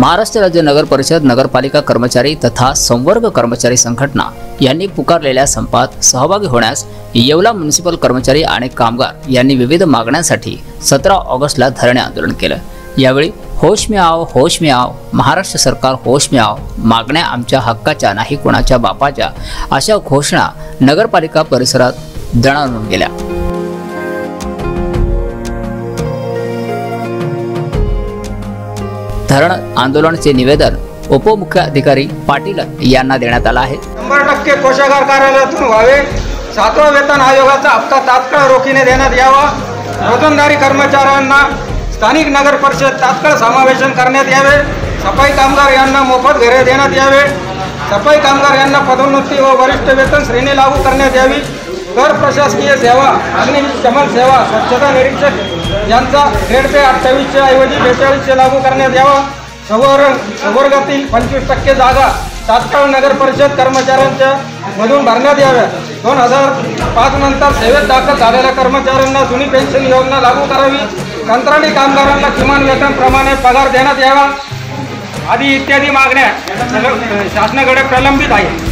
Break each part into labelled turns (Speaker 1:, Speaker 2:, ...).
Speaker 1: महाराष्ट्र राज्य नगर परिषद नगरपालिका कर्मचारी तथा संवर्ग कर्मचारी संघटना यांनी पुकारलेल्या संपात सहभागी होण्यास येवला म्युनिसिपल कर्मचारी आणि कामगार यांनी विविध मागण्यांसाठी सतरा ऑगस्टला धरणे आंदोलन केलं. यावेळी होश में आओ होश में आओ महाराष्ट्र सरकार होश में आओ मागण्या आमच्या हक्काच्या नाही कोणाच्या बापाच्या अशा घोषणा नगरपालिका परिसरात दणाणून गेल्या. धरण आंदोलनचे निवेदन उपमुख्याधिकारी पाटील यांना देण्यात आलं आहे.
Speaker 2: शंभर टक्के कोशागार कार्यालयातून व्हावे. सातवा वेतन आयोगाचा हप्ता तात्काळ रोखीने देण्यात यावा. रोजंदारी कर्मचाऱ्यांना स्थानिक नगर परिषद तात्काळ समावेशन करण्यात यावे. सफाई कामगार यांना मोफत घरे देण्यात यावे. सफाई कामगार यांना पदोन्नती व वरिष्ठ वेतन श्रेणी लागू करण्यात यावी. कर प्रशासकीय सेवा अग्निशमन सेवा स्वच्छता निरीक्षक यांचा ग्रेड पे अठ्ठावीसच्या ऐवजी बेचाळीसशे लागू करण्यात यावा. संवर्ग संवर्गातील पंचवीस टक्के जागा तात्काळ नगर परिषद कर्मचाऱ्यांच्या मधून भरण्यात याव्या. दोन हजार पाच नंतर सेवेत दाखल झालेल्या कर्मचाऱ्यांना जुनी पेन्शन योजना लागू करावी. कंत्राटी कामगारांना किमान वेतन प्रमाणे पगार देण्यात यावा. आदी इत्यादी मागण्या शासनाकडे प्रलंबित आहेत.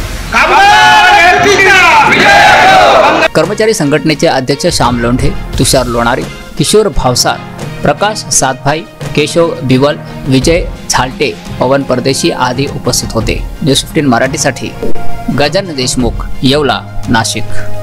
Speaker 1: कर्मचारी संघटनेचे अध्यक्ष श्याम लोंढे तुषार लोणारे किशोर भावसार प्रकाश सातभाई केशव बिवल विजय झालटे पवन परदेशी आदी उपस्थित होते. न्यूज फिफ्टीन मराठीसाठी गजानन देशमुख येवला नाशिक.